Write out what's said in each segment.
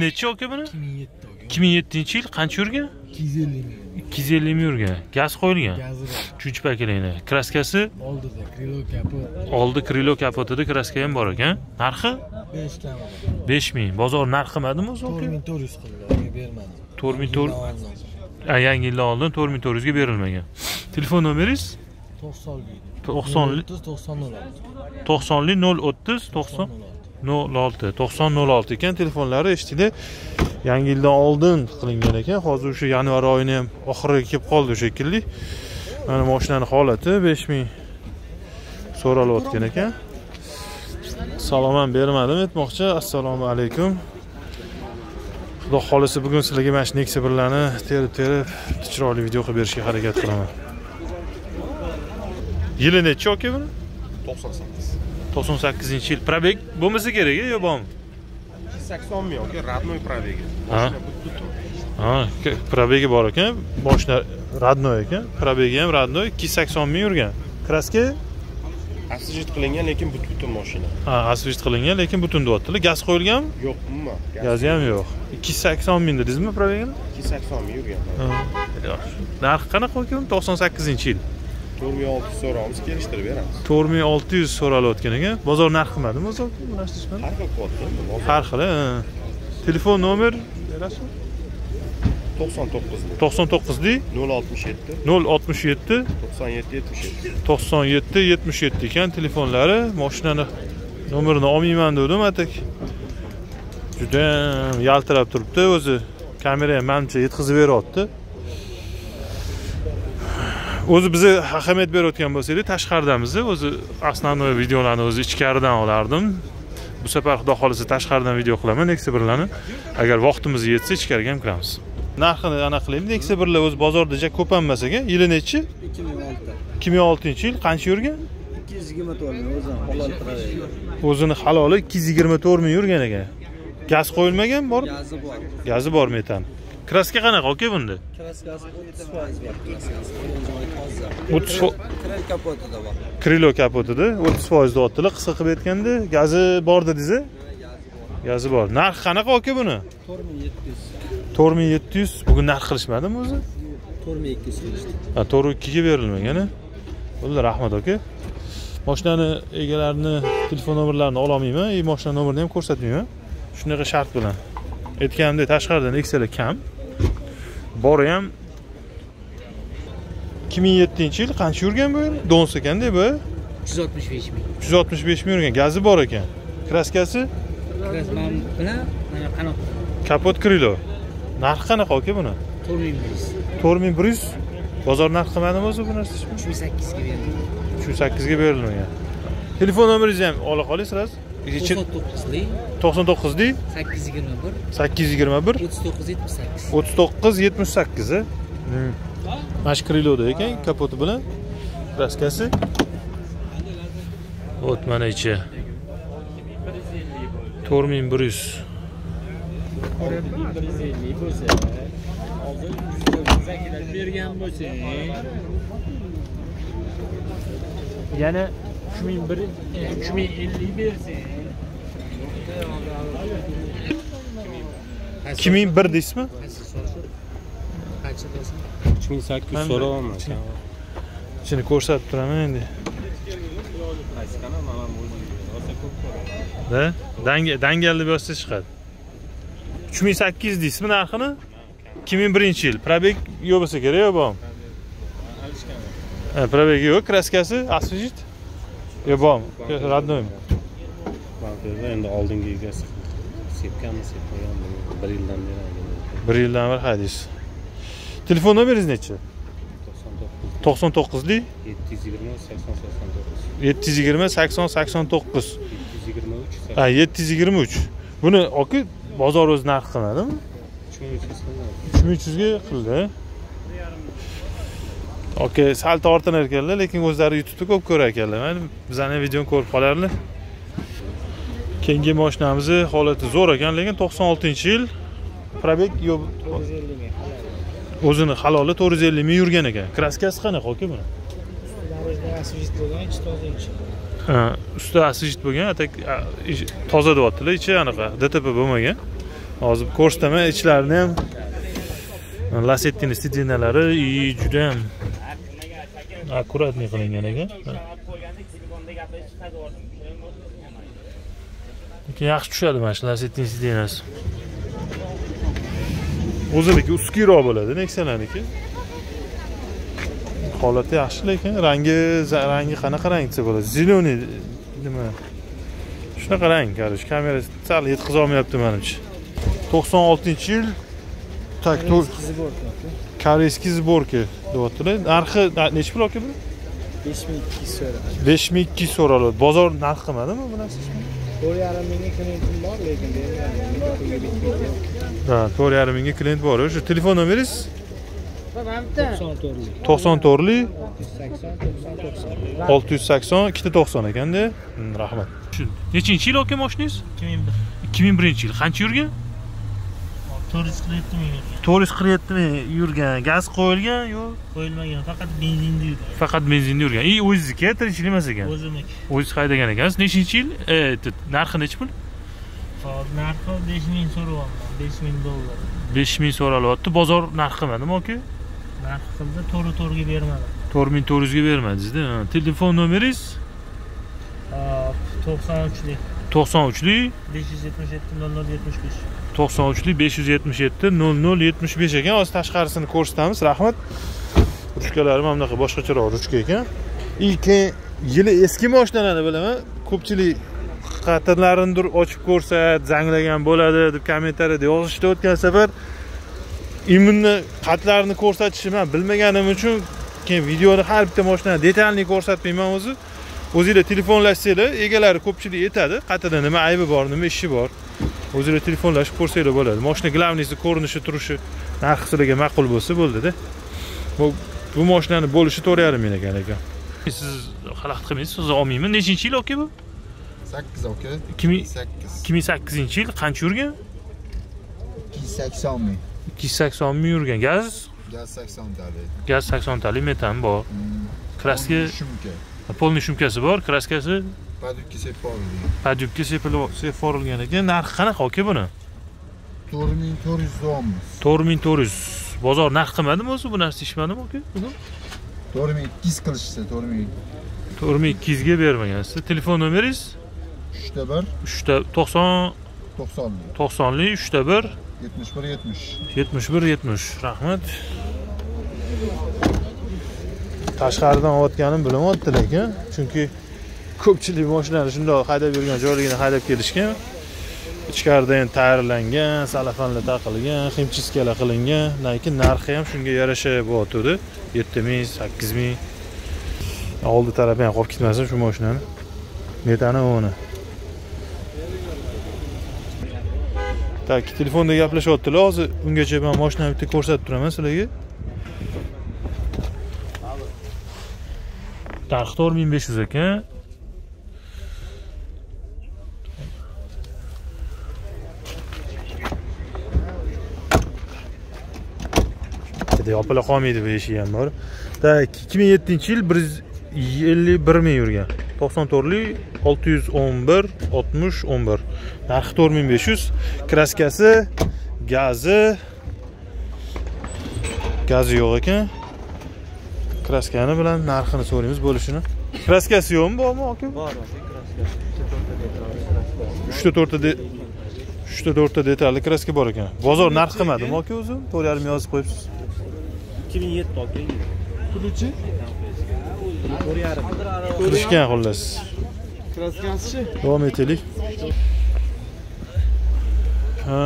nechi aka buni? 2007 aka. 2007 yil qancha yurgan? 250 ming. 250 ming yurgan. Gaz qo'yilgan. Gazi bor. uchinchi pakalangni kraskasi? Oldida krilo kapot. Oldi krilo kapotida kraska ham bor ekan. Narxi? 5 kamida. 5000 bozor narxi qimadimi o'zi? Aka 4400 qildi, aka bermadi. 4400 Ha, yangi yildan oldin 4400 ga berilmagan. Telefon nomeringiz? 90 deydi. 90 30 90 90 06 9006 ekan. Telefonlari eshitinglar yangi yildan oldin qilingan ekan. Hozir o'sha yanvar oyini ham oxiriga kelib qoldi shekilli. Mana moshinani holati 5000 so'ralayotgan ekan. Salom ham bermadim aytmoqchi. Assalomu alaykum. Xudo xohlasa bugun sizlarga mana shu nexia birlarni terib terib chiroyli video qilib berishga harakat qilaman. Yili nechi aka buni? 98. 98 yil probeg bo'lmasa kerak yo bormi 80 ming yoki родной пробеги. Ha. Butun. probegi bor ekan moshina родной ekan probegi ham родной 280 ming yurgan kraska Asijit qilingan lekin butun mashina. ha asvist qilingan lekin butun deyaptilar gaz qo'yilganmi Yo'q, umuman. gazi ham yo'q 280 ming dedingizmi probegini 280 ming yurgan. narxi qanaqa ekan 98 yil 4600 so'raymiz, kelishtirib beramiz. 4600 so'ralayotgan ekan. Bozor narxi o'zi unashtirishmadi Har xil qilyapti. har xil telefon nomer berasizmi 99 99 dik 067 067 97 77. 97 77 ekan telefonlari. Mashinani nomerini olmayman dedim atak. Juda yaltirab turibdi o'zi kamera ham manimcha yetkazib beryapti o'zi biza ahamiyat berayotgan bo'lsaklar tashqaridamiz o'zi основной videolarni o'zi ichkaridan olardim. Bu safar xudo xohlasa tashqaridan video qilaman nexia birlarni agar vaqtimiz yetsa ichkariga ham kiramiz. Narxini anaqa qilaylik. Nexia birlar o'zi bozorda ja ko'p emas ekan yili nechi 2006 ikki ming oltinchi yil qancha yurgan? 224 ming o'zim halol o'zini haloli ikki yuz yigirma to'rt ming yurgan ekan gaz qo'yilmagan bor gazi bor. Gazi bor metan. Kraska qanaqa aka bunda? Kraskasi 30 foiz bor kraskasi joyi toza 30 fo- krel kapotida bor. Krilo kapotida o'ttiz foiz deyaptilar qisqa qilib aytganda gazi bor dedingiz gazi bor. Narxi qanaqa aka buni? 4700 to'rt ming yetti yuz. Bugun narx qilishmadimi o'zi? 4200 kelishdi ha to'rt ikkiga berilmagan a bo'ldi rahmat aka mashinani egalarini telefon nomerlarini ololmayman и mashina nomerini ham ko'rsatmayman shunaqa shart bilan. Aytganimdek tashqarida nexialar kam. Bori ham ikki ming yettinchi yil qancha yurgan bu dons ekanda bu 365 ming. Uch yuz oltmish besh ming yurgan. Gazi bor ekan. Kraskasi man bilan mana kapot krilo narxi qanaqa aka buni? To'rt ming bir yuz. To'rt ming bir yuz? Bozor narxi qimadimi o'zi bu narsa uch ming sakkizga berdim uch yuz sakkizga berilmagan. Telefon nomeringizni ham ola qoling sразу to'qson to'qqizlik to'qson to'qqizlik sakkiz yigirma bir. Sakkiz yuz yigirma bir. O'ttiz to'qqiz yetmish sakkiz. O'ttiz to'qqiz yetmish sakkiz mana shu kriloda ekan kapoti bilan kraskasi вот mana ichi. To'rt ming bir yuz bergan bo'lsang yana uch ming bir uch ming ellik bersang ikki ming bir deysizmi? Qancha bo'lsin 3800 so'rayapman. ichini ko'rsatib turaman endi da Danga- dangalni yozsa chiqadi uch ming sakkiz deysizmi narxini ikki ming birinchi yil probeg yo'q bo'lsa kerak Ha, probegi yo'q kraskasi освежит yo роднойmi Bankada endi oldingi egasi sepganmi sepmaganmi bir yildan beri bir yildan beri haydaysiz telefon nomeringiz nechi 99 to'qson to'qqizlik 720 80 89 yetti yuz yigirma sakson sakson to'qqiz. 723 ha yetti yuz yigirma uch. Buni aka bozor o'zi narx qiladimi? 3300 uch ming uch yuzga qildi aka sal tortinar ekanlar lekin o'zlari youtubeda ko'p ko'rar ekanlar. Mayli bizani videoni ko'rib qolarlar. Keyingi mashinamizni holati zo'r ekan lekin to'qson oltinchi yil. Probeg yo'q o'zini haloli to'rt yuz ellik ming yurgan ekan. Kraskasi qanaqa aka buni? Ha, usti освежит bo'lgan atak toza deyaptilar ichi anaqa dtp bo'lmagan. Hozir ko'rsataman ichlarini ham lasettini sidinalari и juda ham akkuratniy qilingan ekan. Lekin yaxshi tushadi mana shu lasettin sidinasi o'ziniki uskiyroq bo'ladi. Neksiyalarniki holati yaxshi lekin rangi rangi qanaqa rang desa bo'ladi? Зеленый nima? Shunaqa rang короче kamera sal yetkazolmayapti manimcha. To'qson oltinchi yil tak to- koreyskiy сборка deyaptilar. Narxi na- nechi pul aka bu? besh ming ikki yuz so'ra besh ming ikki yuz so'raladi bozor narxi qilmadimi bu narsa to'rt yarim mingga klientim bor lekin ha to'rt yarim mingga klient bor o'sha telefon nomeringiz to'qson to'rtlik to'qson to'rtlik olti yuz sakson ikkita to'qson ekanda rahmat nechinchi yil aka moshinangiz ikki ming bir. Ikki ming birinchi yil qancha yurgan to'rt yuz qirq yetti ming yurgan to'rt yuz qirq yetti ming yurgan gaz qo'yilgan yo'q qo'yilmagan faqat benzinda yurgan. Faqat benzinda yurgan. И o'zizniki tirikchilik emas ekan. O'ziniki. O'ziz haydagan ekansiz nechinchi yil E, narxi nechi pul? Hozir narxi besh ming so'rayapman besh ming dollar. Besh ming so'ralyapti bozor narx qilmadimi aka? Narx qildi to'rt to'rtga bermadi. To'rt ming to'rt yuzga bermadingizda telefon nomeringiz? To'qson uchlik. To'qson uchlik. Besh yuz yetmish yetti nol nol yetmish besh to'qson uchlik besh yuz yetmish yetti nol nol yetmish besh ekan. Hozir tashqarisini ko'rsatamiz. Rahmat. Ruchkalari mana bunaqa boshqacharoq ruchka ekan. И keyin yili eski moshinalarni bilaman. Ko'pchilik qatirlarinidir ochib ko'rsat zanglagan bo'ladi deb kommentariyada yozishdi o'tgan safar именно qatlarini ko'rsatishni man bilmaganim uchun keyin videoni har bitta mashinani detalniy ko'rsatmayman o'zi. O'zinglar telefonlashsanglar egalari ko'pchilik aytadi qatida nima aybi bor nima ishi bor? O'zinglar telefonlashib ko'rsanglar bo'ladi. Moshina glavniysi ko'rinishi turishi narxi sizlarga ma'qul bo'lsa bo'ldida. Bu bu moshinani bo'lishi to'rt yarim ming ekan? Aka siz xalaqit qilmaysiz sizni olmayman nechinchi yil aka bu? Sakkiz aka ikki ming sakkiz. ikki ming sakkizinchi yil qancha yurgan? ikki yuz sakson ming. ikki yuz sakson ming yurgan. Gaz? Gaz saksontalik gaz saksontalik metan bor. Kraska shumka. Polniy shumkasi bor kraskasi seporilgan padyubka sepilib seporilgan ekan narxi qanaqa aka buni to'rt ming to'rt yuz so'mmiz to'rt ming to'rt yuz bozor narx qilmadimi o'zi bu narsa deyishmadimi aka bugun to'rt ming ikki yuz qilishdi to'rt ming to'rt ming ikki yuzga bermagansiz telefon nomeringiz uchta bir. Uchta to'qson to'qsonlik to'qsonlik uchta bir. Yetmish bir yetmish yetmish bir yetmish rahmat tashqaridan olayotganim bilyapti lekin. Chunki ko'pchilik mashinani shundoq haydab yurgan joyligini haydab kelishgan. Ichkarida endi tayyorlangan salafanlar taqilgan ximchiskalar qilingan. Lekin narxi ham shunga yarasha bo'lyotgandi yetti ming sakkiz ming. Oldi tarafi ham qolib ketmasin shu mashinani metani uni так telefonda gaplashyaptilar. Hozir ungacha man mashinani bitta ko'rsatib turaman sizlarga. Narxi to'rt ming besh yuz ekan. Bitta yopila qolmaydi bu eshigi ham bor. Так ikki ming yettinchi yil bir yuz ellik bir ming yurgan. to'qson to'rtlik olti yuz o'n bir oltmish o'n bir. Narxi to'rt ming besh yuz. Kraskasi gazi gazi yo'q ekan. Kraskani bilan narxini so'raymiz bo'lishini. Kraskasi yo'qmi bormi aka bor uchta to'rtta uchta to'rtta detalli kraska bor ekan. Bozor narx qilmadimi aka o'zi? To'rt yarim yozib qo'yibsiz ikki ming yetti aka puluchi qilishgan xullas kraskasichi davom etaylik. Ha,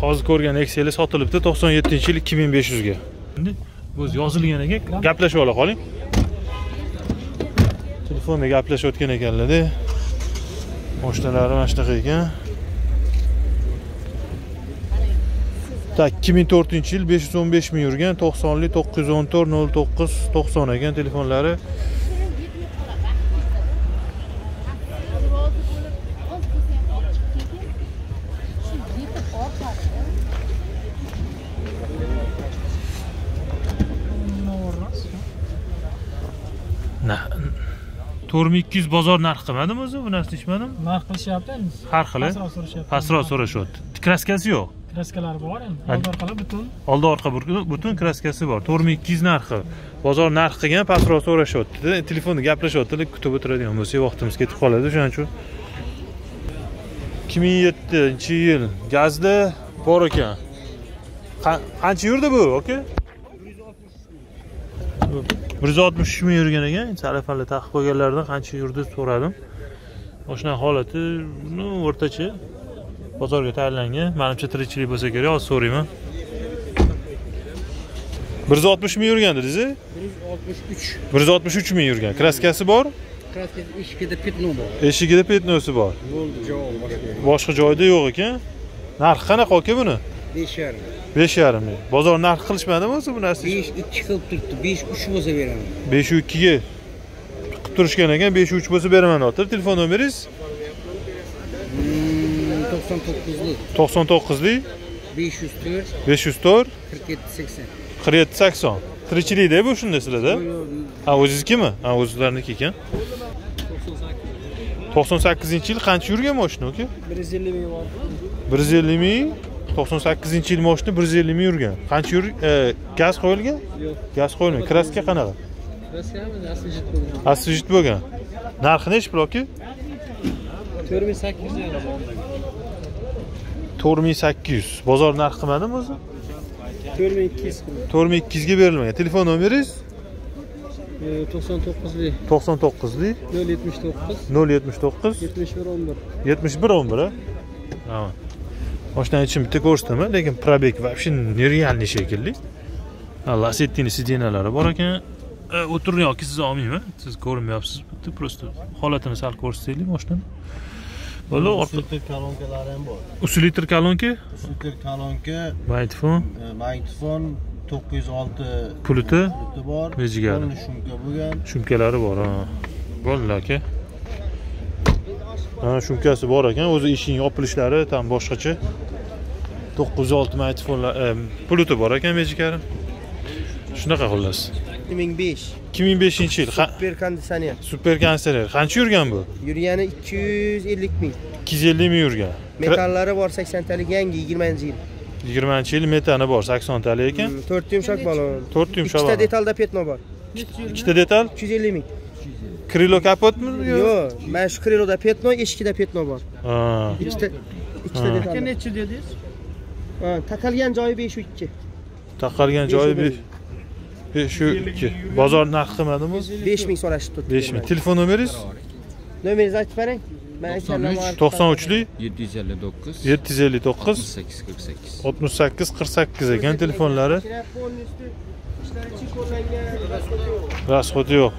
hozir ko'rgan Excel sotilibdi 97 yil 2500 ga endi o'zi yozilgan ekan gaplashib ola qoling. Telefonda gaplashayotgan ekanlarda. Moshinalari mana shunaqa ekan tak 2004 yil 515 ming yurgan 90lik 914 09 90 ekan telefonlari. To'rt ming ikki yuz bozor narxi qilmadimi o'zi bu narsa deyishmadimi narx qilishyapti endi har xili so'rashyapti pastroq so'rashyapti. Kraskasi yo'q kraskalari bor endi Ha. old orqalar butun oldi orqa butun- kraskasi bor. To'rt ming ikki yuz narxi. Bozor narxi qilgan pastroq so'rashyaptida telefonda gaplashyaptilar kutib o'tiradigan bo'lsak vaqtimiz ketib qoladi. O'shaning uchun ikki ming yettinchi yil gazda bor ekan. Qa- qancha yurdi bu aka bir yuz oltmish uch ming yurgan ekan. Sarafali taqib qo'yganlaridan qancha yurdi so'radim. Mashina holati ну o'rtacha bozorga tayyorlangan manimcha tirikchilik bo'lsa kerak hozir so'rayman bir yuz oltmish ming yurgan dedingiz bir yuz oltmish uch. Bir yuz oltmish uch ming yurgan. Kraskasi bor? Kraskasi eshigida petno bor. Eshigida petnosi bor. Bo'ldi javob boshqa boshqa joyda yo'q ekan. Narxi qanaqa aka buni? Besh yarim. Besh yarim ming. Bozor narxi qilishmadimi o'zi bu narsa? Besh ikki qilib turibdi. Besh uch bo'lsa beraman. Besh u ikkiga qilib turishgan ekan besh uch bo'lsa beraman deyapti telefon nomeringiz to'qson to'qqizlik to'qson to'qqizlik besh yuz to'rt. besh yuz to'rt? qirq yetti sakson qirq yetti sakson. Tirikchilikda bu shunda sizlarda ha o'ziznikimi? Ha o'zlariniki ekan. to'qson sakkizinchi yil qancha yurgan moshina aka bir yuz ellik ming bir yuz ellik ming to'qson sakkizinchi yil moshina bir yuz ellik ming yurgan. Qancha yur e, gaz qo'yilgan? Yo'q. Gaz qo'yilmagan kraska qanaqa? Kraskami bo'lgan. Aslijit bo'lgan. Narxi nechi pul aka to'rt ming sakkiz yuz to'rt ming sakkiz yuz. Bozor narxi qilmadimi o'zi to'rt ming ikki yuz to'rt ming ikki yuzga berilmagan. Telefon nomeringiz? To'qson to'qqizlik. to'qson to'qqizlik. Nol yetmish to'qqiz. Nol yetmish to'qqiz. yetmish bir o'n bir. yetmish bir o'n bir a moshinani ichini bitta ko'rsataman lekin probeg вообще нереальный shekilli. Lasettini sidenalari bor ekan. E, o'tiring yoki siz olmayman. Siz ko'rinmayapsiz. Bitta просто holatini sal ko'rsataylik moshinani bo'ldi orqa Filtr kolonkalari ham bor. uslitr kolonka Filtr kolonka, magnitofon e, magnitofon 906 Puliti? puliti bor. Vejigari. Shumka bo'lgan. shumkalari bor ha bo'ldi aka ha shumkasi bor ekan o'zi eshikning yopilishlari tam boshqacha to'qqiz yuz olti magnitofonlar e, puluti bor ekan mejikari shunaqa xullas ikki ming besh. Ikki ming beshinchi yil. Qa- super konditsioner super konserner qancha yurgan bu? Yurgani ikki yuz ellik ming. Ikki yuz ellik ming yurgan. Metallari bor saksontalik yangi yigirmanchi yil. Yigirmanchi yil metani bor saksontalik ekan. Hmm, to'rtta yumshoq balon. To'rt yumshoq ikkita balon. detalda petno bor. Ikkita detal? Uch yuz ellik ming. Krilo kapotmi yo yo'q mana shu kriloda petno eshigida petno bor. Ha. Ikkita ikkita Ha. detal. Nechi dedingiz? Ha, taqalgan joyi besh u ikki. Taqalgan joyi besh besh u ikki bozor narxi qilmadimi besh ming so'rashibdi besh ming telefon nomeringiz nomeringizni aytib berang man to'qson uchlik 759 yetti yuz ellik to'qqiz 848 oltmish sakkiz qirq sakkiz ekan telefonlari rasxoti yo'q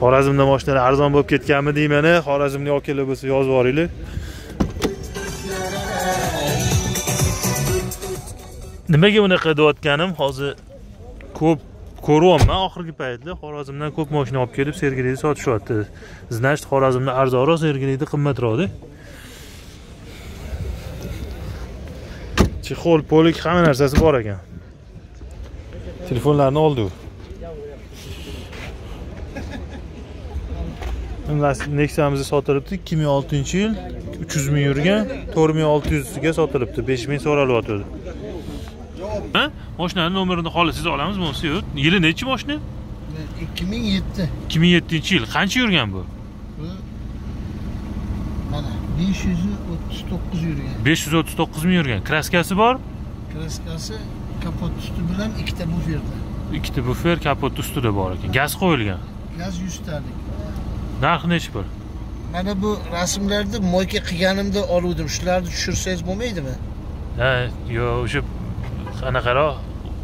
xorazmda moshinalar arzon bo'lib ketganmi deyman xorazmlik akalar bo'lsa yozib yuboringlar nimaga bunaqa deyotganim? Hozir ko'p ko'ryapman. Oxirgi paytda xorazmdan ko'p moshina olib kelib sergelida sotishyapti. Значит xorazmda arzonroq sergelida qimmatroqda. Chexol polik hamma narsasi bor ekan. Telefonlarni oldi u. Neksamiz sotilibdi ikki ming oltinchi yil uch yuz ming yurgan to'rt ming olti yuzga sotilibdi besh ming so'ralyapti ha? Moshinani nomerini xohlasangiz olamiz bo'lmasa yo'q. Yili nechi moshina? 2007 ikki ming yettinchi yil. Qancha yurgan bu? Mana 539 yurgan. besh yuz o'ttiz to'qqiz ming yurgan. Kraskasi bor? Kraskasi kapot usti bilan ikkita buferda. ikkita bufer kapot ustida bor ekan. Gaz qo'yilgan. Gaz 100 talik. narxi nechi pul Mana bu rasmlarni moyka qilganimda oluvdim. Shularni tushirsangiz bo'lmaydimi? ha yo'q o'sha qanaqaroq?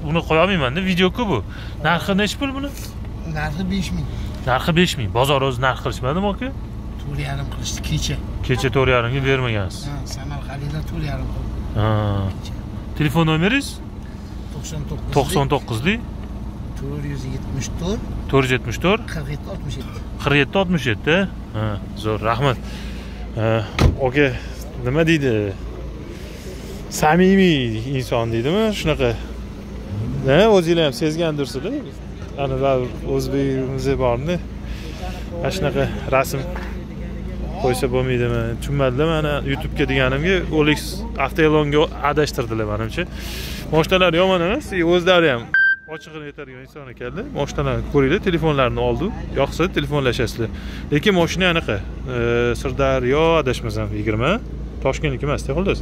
Uni qo'yolmaymanda videoku bu? Narxi nechi pul buni? Narxi 5000. narxi besh ming. Bozor o'zi narx qilishmadimi aka 4,5 qilishdi kecha. kecha to'rt yarimga bermagansiz. Ha, Samarqandda 4,5 qildi. ha. Telefon nomeringiz? 99 to'qson to'qqizlik 474 to'rt yuz yetmish to'rt. 47 67. qirq yetti oltmish yetti. ha zo'r rahmat. Aka nima deydi samimiy inson deydimi? Shunaqa. Ha o'zinglar ham sezgandirsizlar ana baribir o'zbegimiz borda mana shunaqa rasm qo'ysa bo'lmaydimi? Tushunmadilar mana youtubega deganimga olix avtoelonga adashtirdilar manimcha. Moshinalar yomon emas и o'zlari ham ochig'ini aytadigan inson ekanda moshinalarni ko'ringlar telefonlarini oldi. Yoqsa telefonlashasizlar. Lekin moshina anaqa e, sirdaryo adashmasam yigirma. Toshkentniki emasda xullas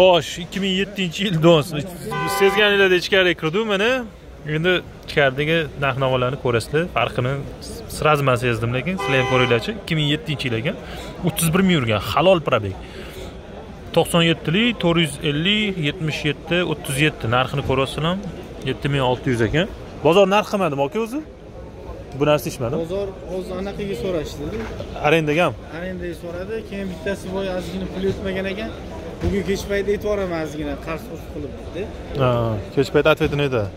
xo'sh ikki ming yettinchi yil dons sezganinglardek ichkariga kirdim mana endi ichkaridagi narx navolarni ko'rasizlar. Farqini сразу man sezdim lekin sizlar ham ko'ringlarchi ikki ming yettinchi yil ekan. o'ttiz bir ming yurgan halol probeg ellik yetmish yetti o'ttiz yetti. Narxini ko'ryapsizlar olti yuz ekan. Bozor narx qilmadimi aka o'zi? Bu narsa ichmadimi bozor o'zi anaqaga so'rashdida arendagami arendaga so'radi keyin bittasi boya ozgina pul yetmagan ekan bugun kech payt aytib yuboraman ozgina qarz qurz qilib dedi Ha, kech payt ответini aytadi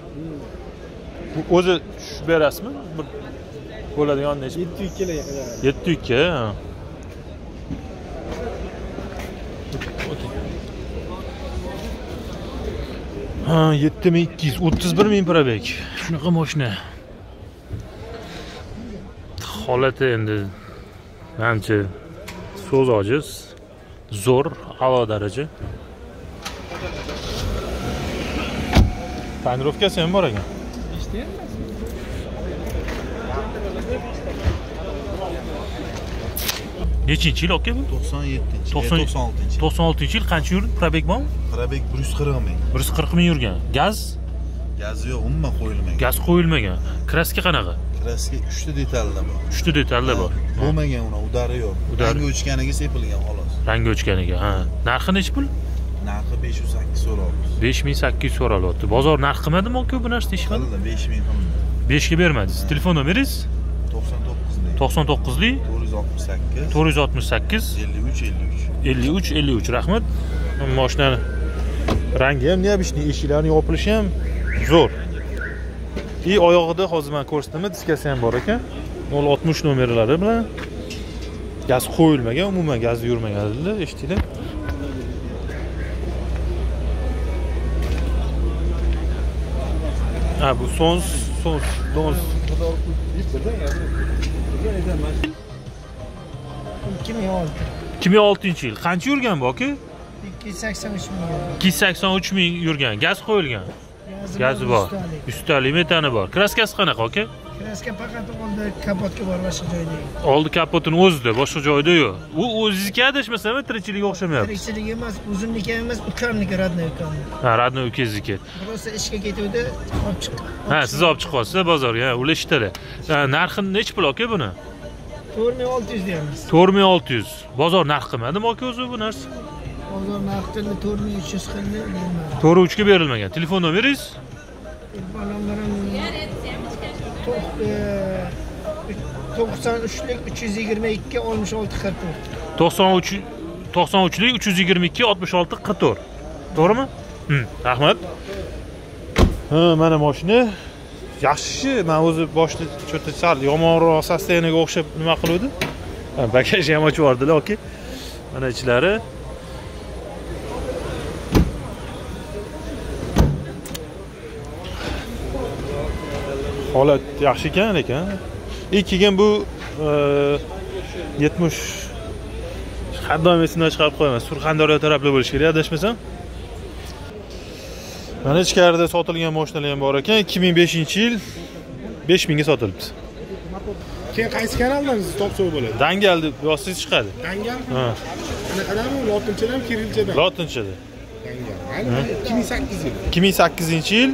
Bu o'zi tushib berasizmi bir bo'ladigan necha yetti ikkilarga qiladi yetti ikki ha. ha yetti ming ikki yuz o'ttiz bir ming probeg shunaqa moshina holati endi. Manimcha so'z ojiz zo'r a'lo daraja tonirovkasi ham bor ekan nechinchi yil aka bu 97 To'qson- 96 to'qson oltinchi yil qancha yurdi probeg bormi Qarabek 140 ming. bir yuz qirq ming yurgan gaz Gazi yo'q, umuman qo'yilmagan. gaz qo'yilmagan kraska qanaqa Kraska 3 ta detalda bor. uchta detalda bor Bo'lmagan uni, udari yo'q. Udari. O'chganiga sepilgan xolos. Rangi o'chganiga ha. Narxi nechi pul? Narxi 508 so'rayapmiz. besh ming sakkiz yuz so'ralyapti bozor narx qilmadimi aka bu narsa deyishmadi? Qildi 5 ming qildi. beshga bermadingiz. Telefon nomeringiz? 99 ming. to'qson to'qqizlik 468 to'rt yuz oltmish sakkiz. 53 53. ellik uch ellik uch rahmat. Moshinani rangi ham необычный eshiklarini yopilishi ham zo'r. И oyog'ida hozir man ko'rsataman diskasi ham bor ekan. Nol oltmish nomerlari bilan gaz qo'yilmagan umuman gaz yurmagan dedilar eshitdinglar. Ha bu sons sons dons ikki ming olti ikki ming oltinchi yil. Qancha yurgan bu aka? ikki yuz sakson uch ming ikki yuz sakson uch ming yurgan. Gaz qo'yilgan. Gazi bor. ustalik metani bor. Kraskasi qanaqa aka kraska faqat oldi kapotga bor boshqa joyda. Oldi kapotini o'zida boshqa joyda yo'q. U o'zizniki adashmasam tirikchiligiga o'xshamayapti? Tirikchilik emas ham emas ukamniki родной ukamni. Ha родной ukangizniki просто ishga ketuvdi olib chiqqan ha siz olib chiqyapsiz bozorga ha ular Ha, narxi nechi pul aka buni? To'rt ming olti yuz deyapmiz to'rt ming olti yuz bozor narx qilmadimi aka o'zi bu narsa? Bozor narx qildi to'rt ming uch yuz qildi to'rt uchga berilmagan. Telefon nomeringiz? Balonlarim E, to'qson uchlik uch yuz yigirma ikki oltmish olti qirq to'rt. To'qson uch to'qson uchlik uch yuz yigirma ikki oltmish olti qirq to'rt. To'g'rimi? Rahmat. Ha mana moshina. Yaxshi man o'zi boshida что то sal yomonroq состояниеga o'xshab nima qiluvdi Ha, bagajni ham ochib yubordilar okey. Mana ichlari. Holat yaxshi ekan lekin и keyin bu e, yetmish har doim esimdan chiqarib qo'yaman. Surxondaryo tarafli bo'lishi kerak adashmasam. Mana ichkarida sotilgan mashinalar ham bor ekan. ikki ming beshinchi yil besh mingga sotilibdi. Keyin qaysi kanaldan topsa bo'ladi? Dangal deb yozsangiz chiqadi. Dangal ha. Anaqadami? Lotinchadan kirilchadan lotinchada dangal. Ikki ming sakkiz yil. ikki ming sakkizinchi yil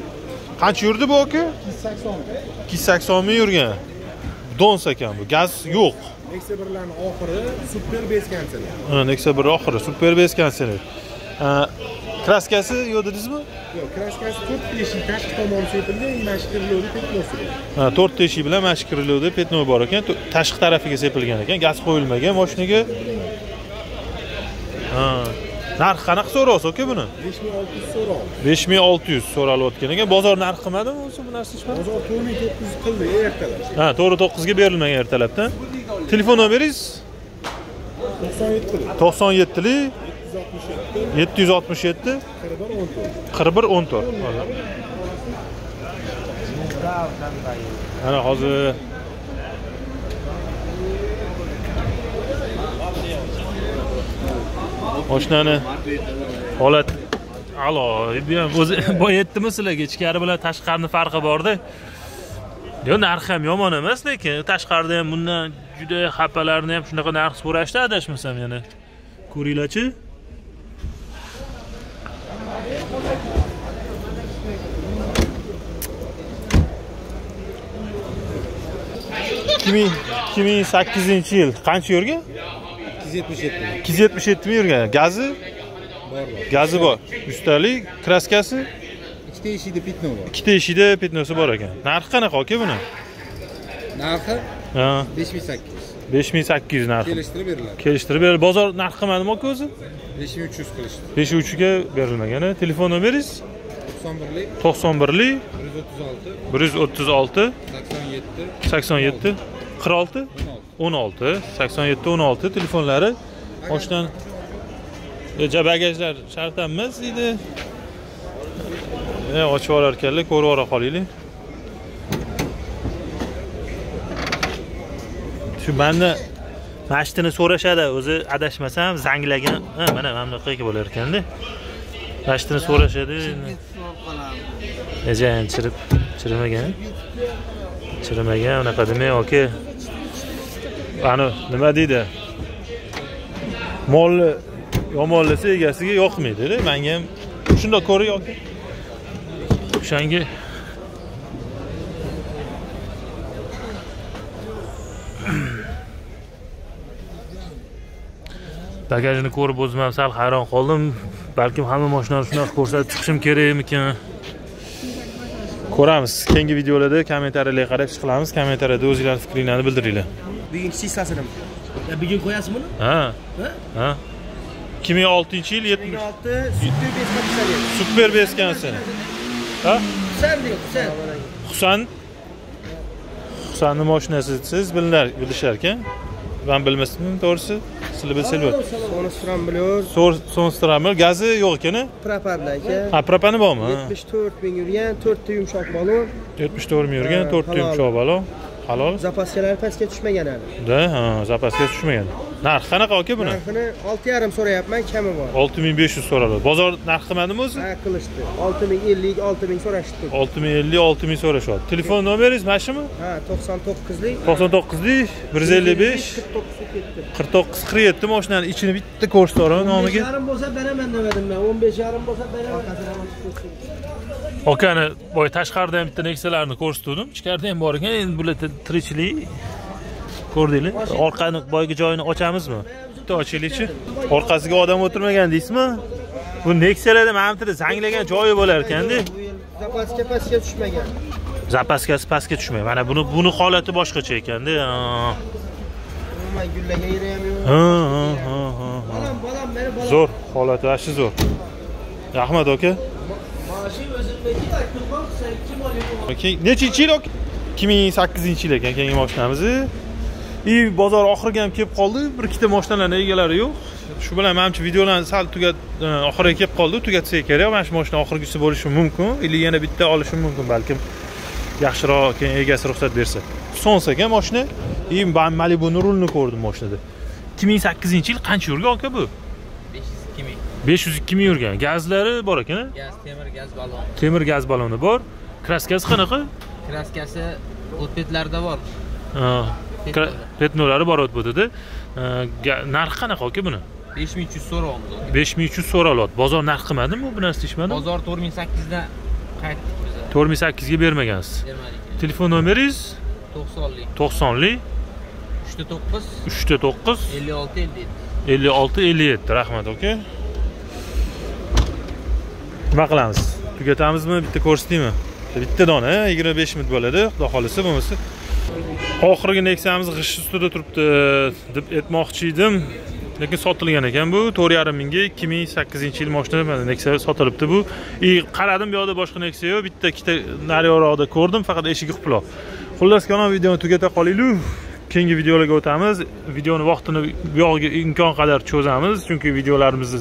qancha yurdi bu aka? Ikki yuz sakson ikki yuz sakson ming yurgan. Dons ekan bu. Gaz yo'q. Nexia birlarni oxiri super kansel Ha, nexia bir oxiri super base kanseler kraskasi yo'q dedingizmi yo'q kraskasi to'rt teshik tashqi tomoni sepilgan mashqirlovni teknosi Ha, to'rt teshik bilan mashkiriluvdi petnoy bor ekan. Tashqi tarafiga sepilgan ekan. Gaz qo'yilmagan mashinaga Ha, narxi qanaqa so'rayapsiz aka buni? besh ming olti yuz so'roq. Besh ming olti yuz so'ralayotgan ekan. Bozor narxi qilmadimi o'zi bu narsa hech bozor to'rt ming to'qqiz yuz qildi ertalab. Ha to'rt to'qqizga berilmagan ertalabdan. Telefon nomeringiz? to'qson yetti to'qson yettlik yetti yuz oltmish yetti qirq bir o'n to'rt. Qirq bir o'n to'rt. Mana hozir mashinani holat. Alo bu ham o'zi boyayaptimi sizlarga? Ichkari bilan tashqarini farqi borda. Yo narxi ham yomon emas lekin tashqarida ham bundan juda xapalarni ham shunaqa narx so'rashdi adashmasam yana. Ko'ringlarchi. Ikki ming ikki ming sakkizinchi yil? Qancha yurgan ikki yuz yetmish yetti ikki yuz yetmish yurgan gazi Bor. gazi bor ustalik kraskasi ikkita eshikda pitno bor ikkita eshikda petnosi bor ekan narxi qanaqa aka buni narxi ha besh ming sakkiz yuz besh ming sakkiz yuz narxi kelishtirib beriladi kelishtirib beriladi bozor narxi qilmadimi aka o'zi besh ming uch yuz qilishdi besh uchiga berilmagan telefon nomeringiz to'qson birlik to'qson birlik bir yuz o'ttiz olti bir yuz o'ttiz olti sakson yetti sakson yetti qirq olti o'n olti. o'n olti sakson yetti o'n olti telefonlari. Boshdan bagajlar shart emas deydi. E, ochib olar ekanlar ko'rib ora qolinglar shu banda mashtini so'rashadi o'zi adashmasam zanglagan ha, mana mana bunaqa bo'lar ekanda mashtini so'rashadi. Ejan chirib chirimagan chirimagan unaqa demang aka ani nima deydi? Molni yomonlasa egasiga yoqmaydida manga ham shundoq ko'ring aka o'shanga bagajini ko'rib o'zim ham sal hayron qoldim. Balkim hamma mashinani shunaqa ko'rsatib chiqishim kerakmikan ko'ramiz. Keyingi videolarda kommentariyalarga qarab ish qilamiz kommentariyada o'zinglarni fikringlarni bildiringlar bugungi sisasini bugun qo'yasizmi buni ha. Ha? Ikki ming oltinchi yil yetmish olti super beshga pishadi super beskansi ha? Husan. Deydi husan husan husanni mashinasi siz bilinar bilishar ekan man bilmasdim to'g'risi sizlar bilsanglar bo'ladi sonistron biliyor. Sonstramil gazi yo'q ekan a? propanda aka ha propani bormi Ha. yetmish to'rt ming yurgan to'rtta yumshoq balon. Yetmish to'rt ming yurgan Ha, to'rtta halol. yumshoq balon halol? Zapaskalar pastga tushmagan hali. Da ha zapaska tushmagan. Narxi qanaqa aka buni? Narxini olti yarim so'rayapman kami bor. olti ming besh yuz so'raladi bozor narx qilmadimi o'zi? Ha qilishdi. olti ming ellik olti ming so'rashibdi olti ming ellik olti ming so'rashyapti telefon nomeringiz mana shumi ha to'qson to'qqizlik. to'qson to'qqizlik bir yuz ellik besh qirq to'qqiz qirq yetti mashinani ichini bitta ko'rsatib yuboraman besh nomiga yarim bo'lsa beraman demadim man o'n besh yarim bo'lsa beraman akani boya tashqarida ham bitta neksiyalarni ko'rsatuvdim ichkarida ham bor ekan. Endi bular tirikchilik. Ko'rdinglar? Orqani boyagi joyini ochamizmi? Bitta ochaylikchi orqasiga odam o'tirmagan deysizmi? Bu neksiyalarda mana yerda zanglagan joyi bo'lar ekanda. Zapaska pastga tushmagan. Zapaskasi pastga tushmaydi mana buni buni holati boshqacha ekanda. Umuman gullagan yeri ham yo'q. Ha, ha, ha, zo'r holati ashi zo'r. Rahmat aka Mashi nechinchi yil ikki ming sakkizinchi yil ekan keyingi mashinamiz. И bozor oxiriga ham kelib qoldi. Bir ikkita moshinalarni egalari yo'q. Shu bilan menimcha videolarni sal tugat e, oxiriga kelib qoldi. Tugatsak kerak. Mana shu mashina oxirgisi bo'lishi mumkin. Или yana bitta olishim mumkin balkim. Yaxshiroq keyin egasi ruxsat bersa. Sons ekan mashina. И Malibu'ni rulini ko'rdim mashinada. 2008 yil qancha yurgan aka bu? 502 ming 502 ming yurgan. Gazlari bor ekan. gaz temir gaz balon Temir gaz baloni bor. Kraskasi qanaqa? kraskasi o'tbetlarda bor. Ha, petnolari bor o'tbotida narxi qanaqa aka buni? 5300 so'rayapmiz 5300 so'ralyapti bozor narx qilmadimi bu narsa deyishmadimi bozor 4800 dan qaytdik biz. to'rt ming sakkizga bermagansiz bermadik. Telefon nomeringiz? 90lik to'qsonlik. 39 uchta to'qqiz. 56 57 ellik olti ellik yetti. Rahmat aka nima qilamiz? Tugatamizmi? Bitta ko'rsataymi bitta dona yigirma besh minut bo'ladi. Xudo xohlasa bo'lmasa. Oxirgi neksiyamiz g'isht ustida turibdi deb aytmoqchi edim. Lekin sotilgan ekan bu. To'rt yarim mingga ikki ming sakkizinchi yil moshina mana neksiya sotilibdi bu. И qaradim bu yoqda boshqa neksiya yo'q. Bitta ikkita nariyoqda ko'rdim faqat eshigi quloq xullas kalom videoni tugata qolaylik. Keyingi videolarga o'tamiz. Videoni vaqtini bu yog'iga imkon qadar cho'zamiz chunki videolarimizni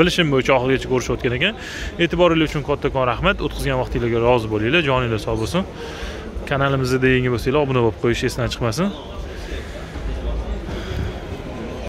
bilishim bo'yicha oxirigacha ko'rishayotgan ekan. E'tiboringlar uchun kattakon rahmat. O'tkazgan vaqtinglarga rozi bo'linglar. Joninglar sog' bo'lsin. Kanalimizda yangi bo'lsanglar obuna bo'lib qo'yish esdan chiqmasin.